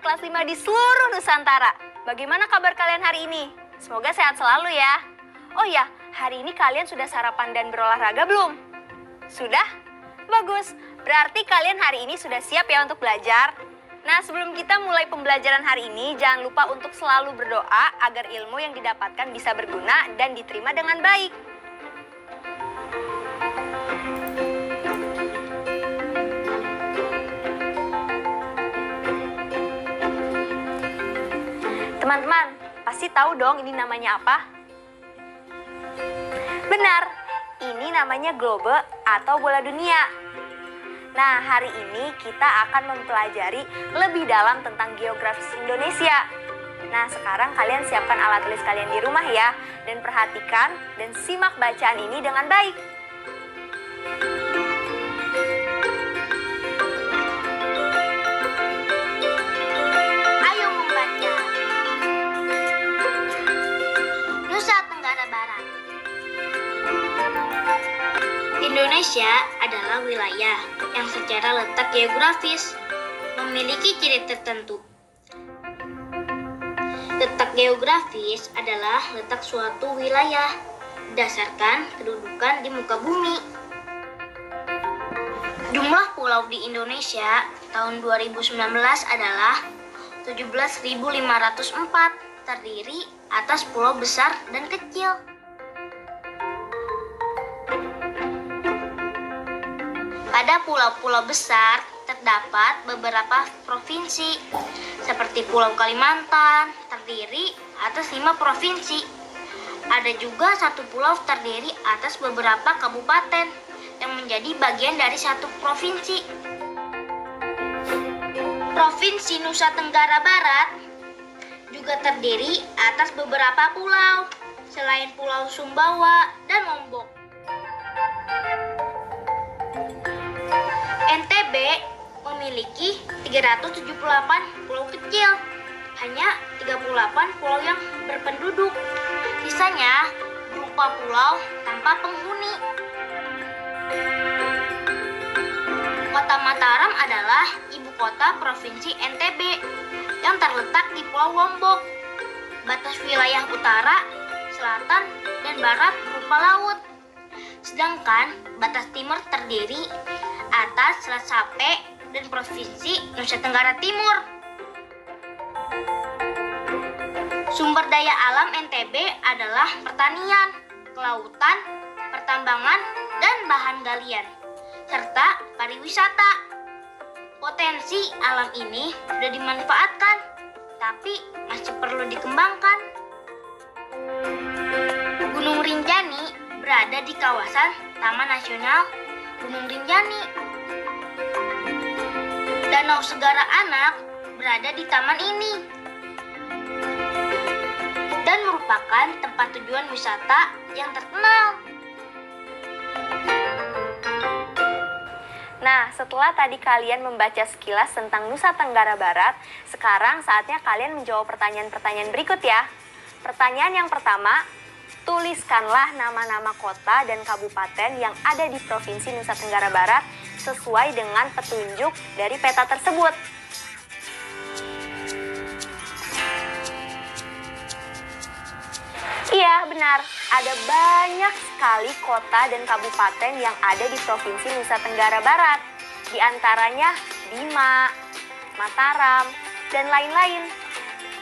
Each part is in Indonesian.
Wisma di seluruh Nusantara. Bagaimana kabar kalian hari ini? Semoga sehat selalu ya. Oh ya, hari ini kalian sudah sarapan dan berolahraga belum? Sudah? Bagus. Berarti kalian hari ini sudah siap ya untuk belajar? Nah, sebelum kita mulai pembelajaran hari ini, jangan lupa untuk selalu berdoa agar ilmu yang didapatkan bisa berguna dan diterima dengan baik. Teman-teman, pasti tahu dong ini namanya apa? Benar, ini namanya globe atau bola dunia. Nah, hari ini kita akan mempelajari lebih dalam tentang geografis Indonesia. Nah, sekarang kalian siapkan alat tulis kalian di rumah ya, dan perhatikan dan simak bacaan ini dengan baik. Indonesia adalah wilayah yang secara letak geografis memiliki ciri tertentu. Letak geografis adalah letak suatu wilayah berdasarkan kedudukan di muka bumi. Jumlah pulau di Indonesia tahun 2019 adalah 17.504 terdiri atas pulau besar dan kecil. Pada pulau-pulau besar terdapat beberapa provinsi seperti Pulau Kalimantan terdiri atas lima provinsi. Ada juga satu pulau terdiri atas beberapa kabupaten yang menjadi bagian dari satu provinsi. Provinsi Nusa Tenggara Barat juga terdiri atas beberapa pulau selain Pulau Sumbawa dan Lombok. 378 pulau kecil. Hanya 38 pulau yang berpenduduk. Sisanya berupa pulau tanpa penghuni. Kota Mataram adalah ibu kota provinsi NTB yang terletak di Pulau Lombok. Batas wilayah utara, selatan, dan barat berupa laut. Sedangkan batas timur terdiri atas Selat Sape dan Provinsi Nusa Tenggara Timur. Sumber daya alam NTB adalah pertanian, kelautan, pertambangan, dan bahan galian, serta pariwisata. Potensi alam ini sudah dimanfaatkan, tapi masih perlu dikembangkan. Gunung Rinjani berada di kawasan Taman Nasional Gunung Rinjani. Danau Segara Anak berada di taman ini dan merupakan tempat tujuan wisata yang terkenal. Nah, setelah tadi kalian membaca sekilas tentang Nusa Tenggara Barat, sekarang saatnya kalian menjawab pertanyaan-pertanyaan berikut ya. Pertanyaan yang pertama, tuliskanlah nama-nama kota dan kabupaten yang ada di Provinsi Nusa Tenggara Barat sesuai dengan petunjuk dari peta tersebut. Iya, benar. Ada banyak sekali kota dan kabupaten yang ada di Provinsi Nusa Tenggara Barat. Di antaranya Bima, Mataram, dan lain-lain.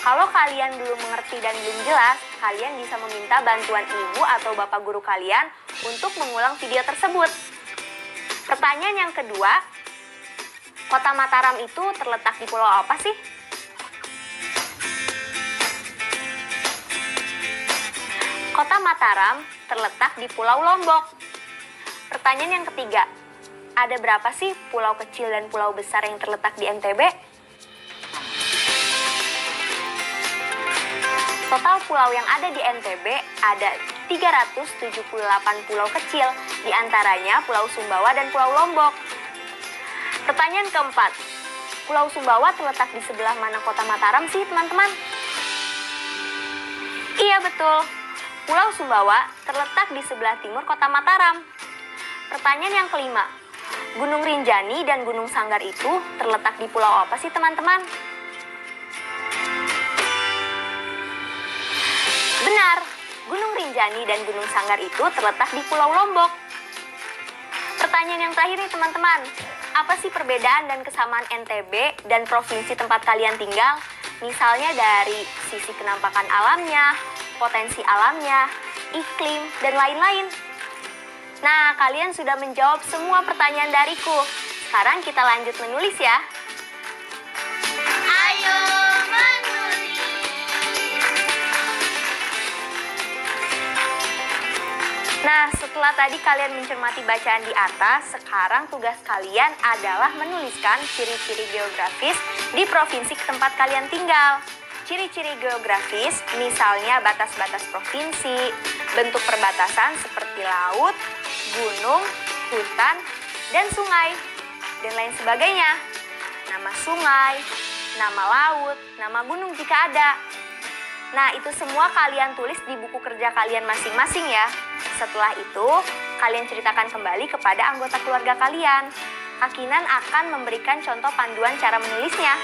Kalau kalian belum mengerti dan belum jelas, kalian bisa meminta bantuan ibu atau bapak guru kalian untuk mengulang video tersebut. Pertanyaan yang kedua, kota Mataram itu terletak di pulau apa sih? Kota Mataram terletak di Pulau Lombok. Pertanyaan yang ketiga, ada berapa sih pulau kecil dan pulau besar yang terletak di NTB? Total pulau yang ada di NTB ada 378 pulau kecil, di antaranya Pulau Sumbawa dan Pulau Lombok. Pertanyaan keempat, Pulau Sumbawa terletak di sebelah mana kota Mataram sih teman-teman? Iya betul, Pulau Sumbawa terletak di sebelah timur kota Mataram. Pertanyaan yang kelima, Gunung Rinjani dan Gunung Sanggar itu terletak di pulau apa sih teman-teman? Benar, Gunung Rinjani dan Gunung Sanggar itu terletak di Pulau Lombok. Pertanyaan yang terakhir nih teman-teman, apa sih perbedaan dan kesamaan NTB dan provinsi tempat kalian tinggal? Misalnya dari sisi kenampakan alamnya, potensi alamnya, iklim, dan lain-lain. Nah, kalian sudah menjawab semua pertanyaan dariku. Sekarang kita lanjut menulis ya. Nah, setelah tadi kalian mencermati bacaan di atas, sekarang tugas kalian adalah menuliskan ciri-ciri geografis di provinsi tempat kalian tinggal. Ciri-ciri geografis, misalnya batas-batas provinsi, bentuk perbatasan seperti laut, gunung, hutan, dan sungai, dan lain sebagainya. Nama sungai, nama laut, nama gunung jika ada. Nah, itu semua kalian tulis di buku kerja kalian masing-masing ya. Setelah itu, kalian ceritakan kembali kepada anggota keluarga kalian. Kakinan akan memberikan contoh panduan cara menulisnya.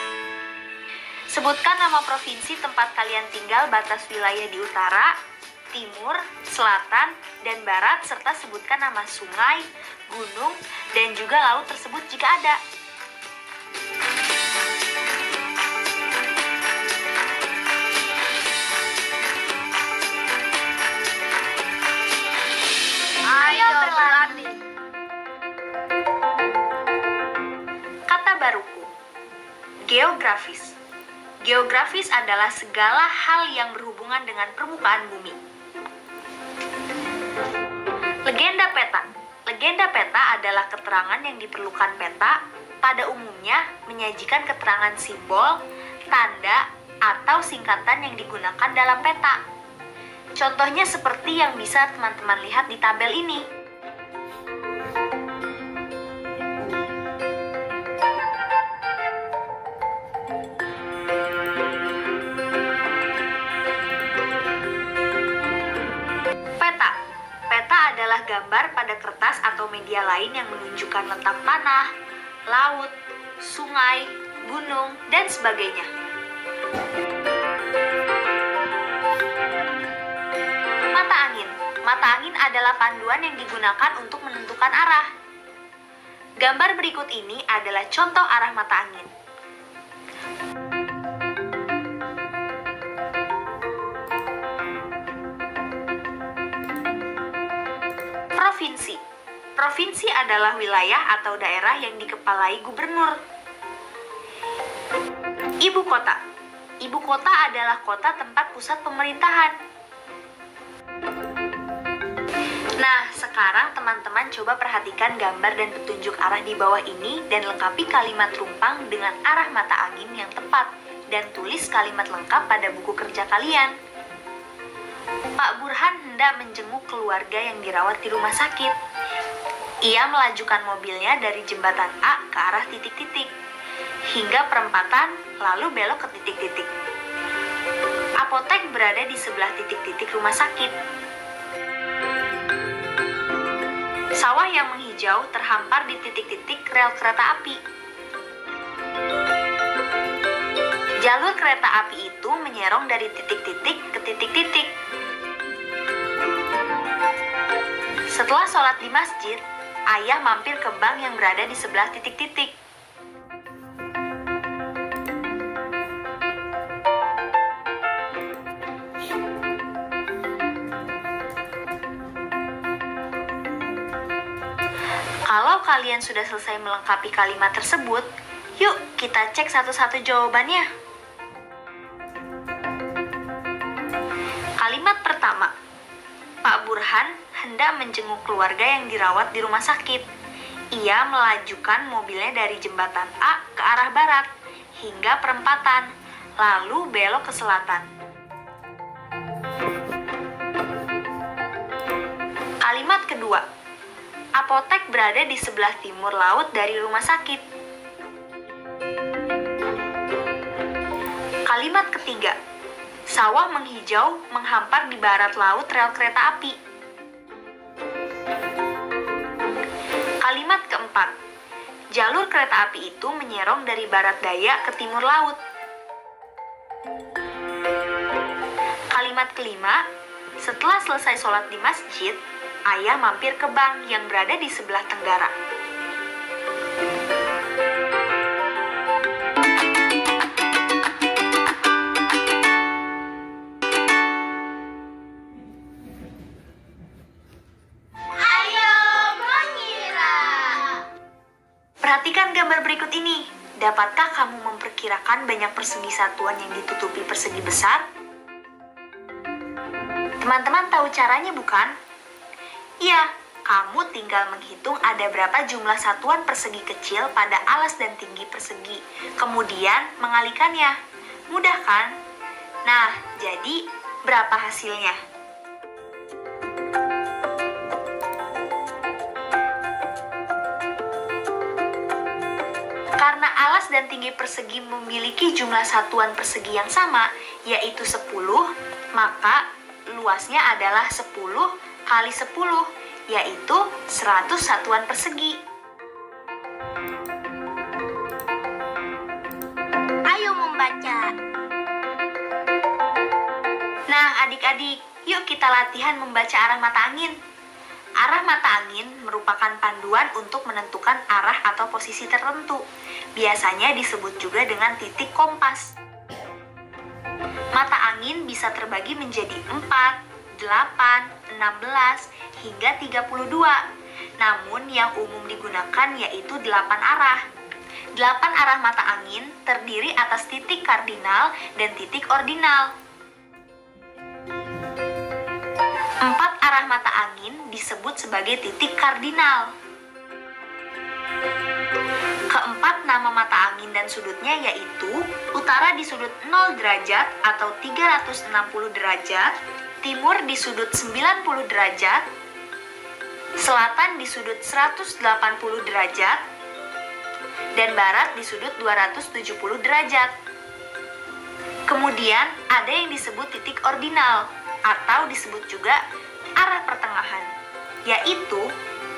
Sebutkan nama provinsi tempat kalian tinggal, batas wilayah di utara, timur, selatan, dan barat, serta sebutkan nama sungai, gunung, dan juga laut tersebut jika ada. Baruku. Geografis. Geografis adalah segala hal yang berhubungan dengan permukaan bumi. Legenda peta. Legenda peta adalah keterangan yang diperlukan peta pada umumnya menyajikan keterangan simbol, tanda, atau singkatan yang digunakan dalam peta. Contohnya seperti yang bisa teman-teman lihat di tabel ini. Adalah gambar pada kertas atau media lain yang menunjukkan letak tanah, laut, sungai, gunung, dan sebagainya. Mata angin. Mata angin adalah panduan yang digunakan untuk menentukan arah. Gambar berikut ini adalah contoh arah mata angin. Provinsi. Provinsi adalah wilayah atau daerah yang dikepalai gubernur. Ibu kota. Ibu kota adalah kota tempat pusat pemerintahan. Nah, sekarang teman-teman coba perhatikan gambar dan petunjuk arah di bawah ini dan lengkapi kalimat rumpang dengan arah mata angin yang tepat dan tulis kalimat lengkap pada buku kerja kalian. Pak Burhan hendak menjenguk keluarga yang dirawat di rumah sakit. Ia melajukan mobilnya dari jembatan A ke arah titik-titik hingga perempatan lalu belok ke titik-titik. Apotek berada di sebelah titik-titik rumah sakit. Sawah yang menghijau terhampar di titik-titik rel kereta api. Jalur kereta api itu menyerong dari titik-titik ke titik-titik. Setelah sholat di masjid, ayah mampir ke bank yang berada di sebelah titik-titik. Kalau kalian sudah selesai melengkapi kalimat tersebut, yuk kita cek satu-satu jawabannya. Pak Burhan hendak menjenguk keluarga yang dirawat di rumah sakit. Ia melajukan mobilnya dari jembatan A ke arah barat hingga perempatan, lalu belok ke selatan. Kalimat kedua, apotek berada di sebelah timur laut dari rumah sakit. Kalimat ketiga, sawah menghijau menghampar di barat laut rel kereta api. Kalimat keempat, jalur kereta api itu menyerong dari barat daya ke timur laut. Kalimat kelima, setelah selesai sholat di masjid, ayah mampir ke bank yang berada di sebelah tenggara. Persegi satuan yang ditutupi persegi besar? Teman-teman tahu caranya bukan? Iya, kamu tinggal menghitung ada berapa jumlah satuan persegi kecil pada alas dan tinggi persegi. Kemudian mengalikannya. Mudah kan? Nah, jadi berapa hasilnya? Dan tinggi persegi memiliki jumlah satuan persegi yang sama, yaitu 10, maka luasnya adalah 10 kali 10, yaitu 100 satuan persegi. Ayo membaca. Nah, adik-adik, yuk kita latihan membaca arah mata angin. Arah mata angin merupakan panduan untuk menentukan arah atau posisi tertentu. Biasanya disebut juga dengan titik kompas. Mata angin bisa terbagi menjadi 4, 8, 16, hingga 32. Namun yang umum digunakan yaitu 8 arah. 8 arah mata angin terdiri atas titik kardinal dan titik ordinal. Empat arah mata angin disebut sebagai titik kardinal. Keempat nama mata angin dan sudutnya yaitu utara di sudut 0 derajat atau 360 derajat, timur di sudut 90 derajat, selatan di sudut 180 derajat, dan barat di sudut 270 derajat. Kemudian ada yang disebut titik ordinal atau disebut juga arah pertengahan, yaitu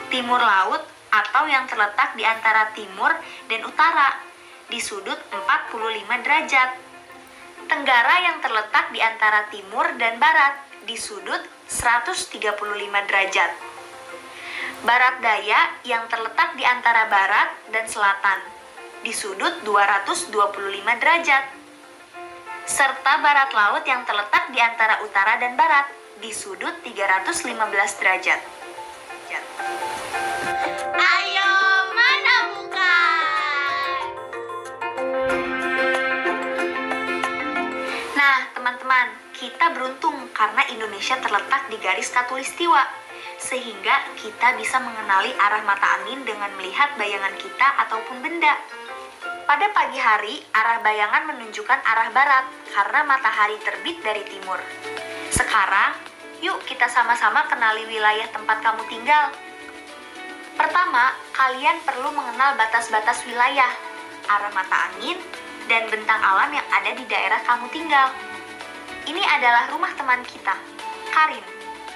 timur laut atau yang terletak di antara timur dan utara di sudut 45 derajat. Tenggara yang terletak di antara timur dan barat di sudut 135 derajat. Barat daya yang terletak di antara barat dan selatan di sudut 225 derajat serta barat laut yang terletak di antara utara dan barat di sudut 315 derajat. Ayo menemukan. Nah, teman-teman, kita beruntung karena Indonesia terletak di garis katulistiwa, sehingga kita bisa mengenali arah mata angin dengan melihat bayangan kita ataupun benda. Pada pagi hari, arah bayangan menunjukkan arah barat karena matahari terbit dari timur. Sekarang, yuk kita sama-sama kenali wilayah tempat kamu tinggal. Pertama, kalian perlu mengenal batas-batas wilayah, arah mata angin, dan bentang alam yang ada di daerah kamu tinggal. Ini adalah rumah teman kita, Karin.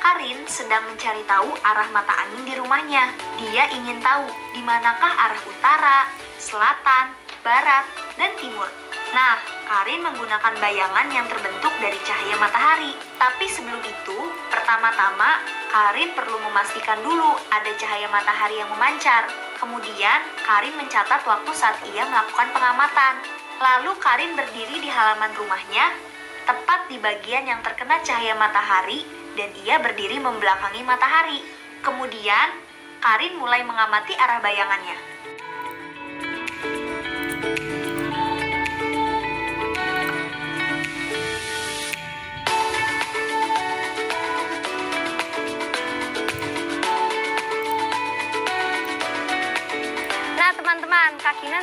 Karin sedang mencari tahu arah mata angin di rumahnya. Dia ingin tahu di manakah arah utara, selatan, barat, dan timur. Nah, Karin menggunakan bayangan yang terbentuk dari cahaya matahari. Tapi sebelum itu, pertama-tama Karin perlu memastikan dulu ada cahaya matahari yang memancar. Kemudian, Karin mencatat waktu saat ia melakukan pengamatan. Lalu Karin berdiri di halaman rumahnya, tepat di bagian yang terkena cahaya matahari, dan ia berdiri membelakangi matahari. Kemudian, Karin mulai mengamati arah bayangannya.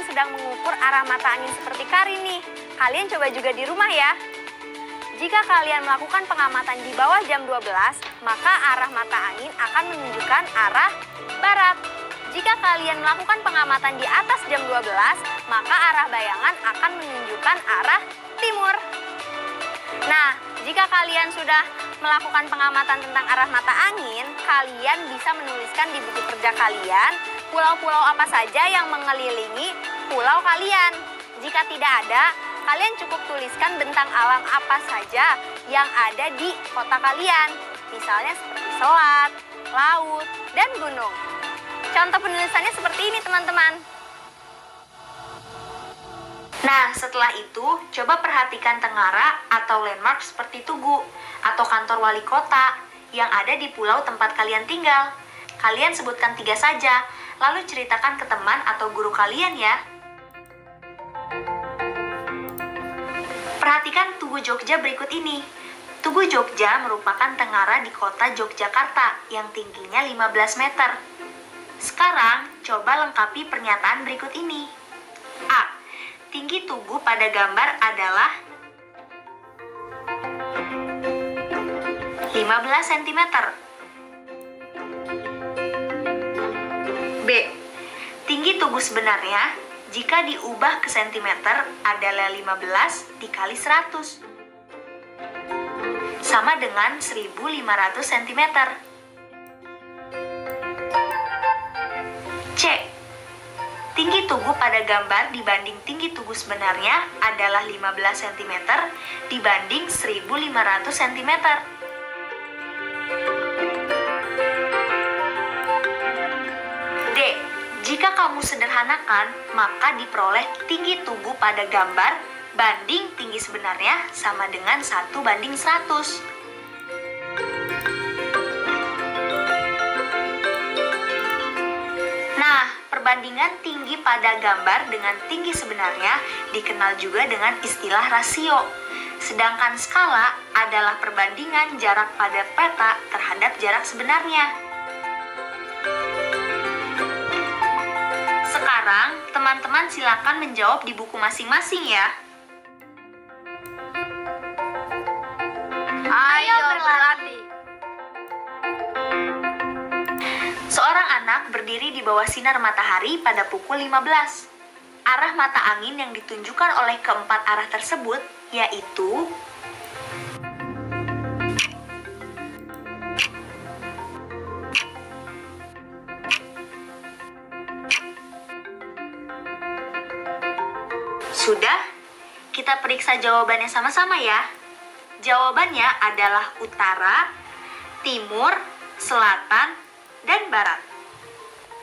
Sedang mengukur arah mata angin seperti Karin nih. Kalian coba juga di rumah ya. Jika kalian melakukan pengamatan di bawah jam 12, maka arah mata angin akan menunjukkan arah barat. Jika kalian melakukan pengamatan di atas jam 12, maka arah bayangan akan menunjukkan arah timur. Nah, jika kalian sudah melakukan pengamatan tentang arah mata angin, kalian bisa menuliskan di buku kerja kalian pulau-pulau apa saja yang mengelilingi pulau kalian. Jika tidak ada, kalian cukup tuliskan bentang alam apa saja yang ada di kota kalian. Misalnya seperti selat, laut, dan gunung. Contoh penulisannya seperti ini teman-teman. Nah, setelah itu, coba perhatikan tengara atau landmark seperti Tugu atau kantor wali kota yang ada di pulau tempat kalian tinggal. Kalian sebutkan tiga saja, lalu ceritakan ke teman atau guru kalian ya. Perhatikan Tugu Jogja berikut ini. Tugu Jogja merupakan tengara di kota Yogyakarta yang tingginya 15 meter. Sekarang, coba lengkapi pernyataan berikut ini. A. Tinggi tugu pada gambar adalah 15 cm. B. Tinggi tugu sebenarnya jika diubah ke cm adalah 15 dikali 100 sama dengan 1500 cm. C. Tinggi tugu pada gambar dibanding tinggi tugu sebenarnya adalah 15 cm dibanding 1500 cm. Kamu sederhanakan, maka diperoleh tinggi tugu pada gambar banding tinggi sebenarnya sama dengan 1 banding 100. Nah, perbandingan tinggi pada gambar dengan tinggi sebenarnya dikenal juga dengan istilah rasio. Sedangkan skala adalah perbandingan jarak pada peta terhadap jarak sebenarnya. Sekarang, teman-teman silakan menjawab di buku masing-masing ya. Ayo berlatih. Seorang anak berdiri di bawah sinar matahari pada pukul 15. Arah mata angin yang ditunjukkan oleh keempat arah tersebut yaitu Kita periksa jawabannya sama-sama ya. Jawabannya adalah utara, timur, selatan, dan barat.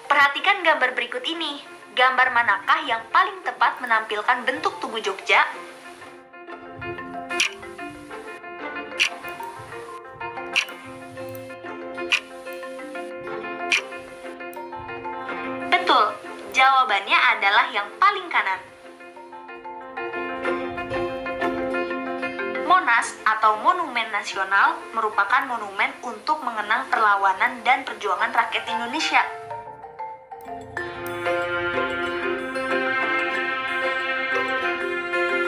Perhatikan gambar berikut ini. Gambar manakah yang paling tepat menampilkan bentuk Tugu Jogja? Betul, jawabannya adalah yang paling kanan. Monas atau Monumen Nasional merupakan monumen untuk mengenang perlawanan dan perjuangan rakyat Indonesia.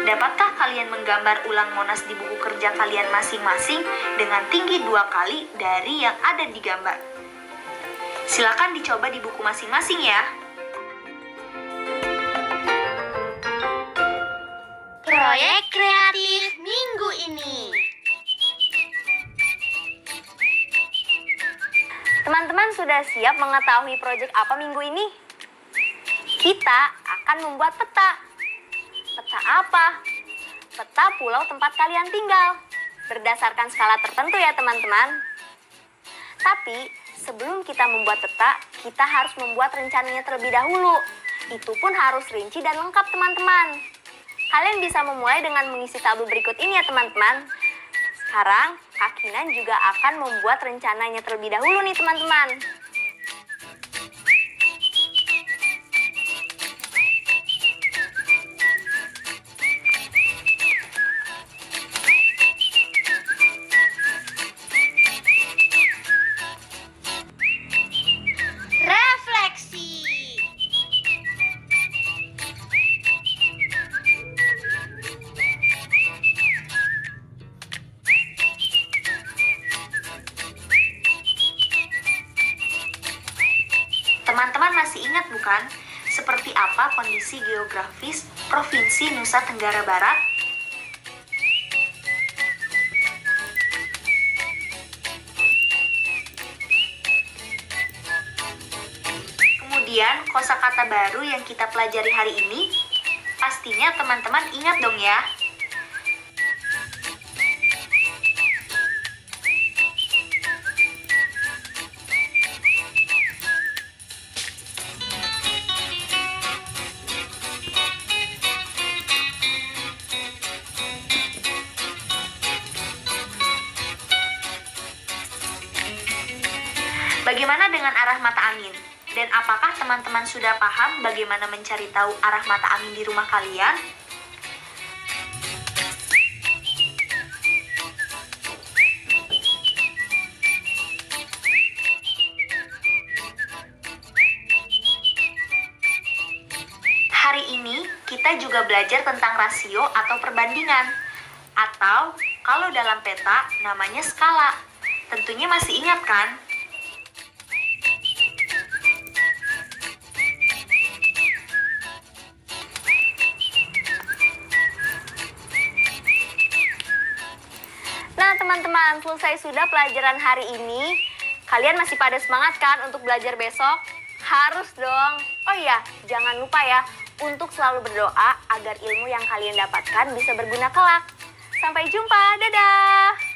Dapatkah kalian menggambar ulang Monas di buku kerja kalian masing-masing dengan tinggi dua kali dari yang ada di gambar? Silakan dicoba di buku masing-masing ya. Ini. Teman-teman sudah siap mengetahui proyek apa minggu ini? Kita akan membuat peta. Peta apa? Peta pulau tempat kalian tinggal. Berdasarkan skala tertentu ya teman-teman. Tapi sebelum kita membuat peta, kita harus membuat rencananya terlebih dahulu. Itu pun harus rinci dan lengkap teman-teman. Kalian bisa memulai dengan mengisi tabel berikut ini ya teman-teman. Sekarang, Kak Kinan juga akan membuat rencananya terlebih dahulu nih teman-teman. Provinsi Nusa Tenggara Barat? Kemudian kosakata baru yang kita pelajari hari ini pastinya teman-teman ingat dong ya. Teman-teman sudah paham bagaimana mencari tahu arah mata angin di rumah kalian? Hari ini kita juga belajar tentang rasio atau perbandingan. Atau kalau dalam peta namanya skala. Tentunya masih ingat kan? Selesai sudah pelajaran hari ini. Kalian masih pada semangat kan untuk belajar besok? Harus dong. Oh iya, jangan lupa ya untuk selalu berdoa agar ilmu yang kalian dapatkan bisa berguna kelak. Sampai jumpa, dadah!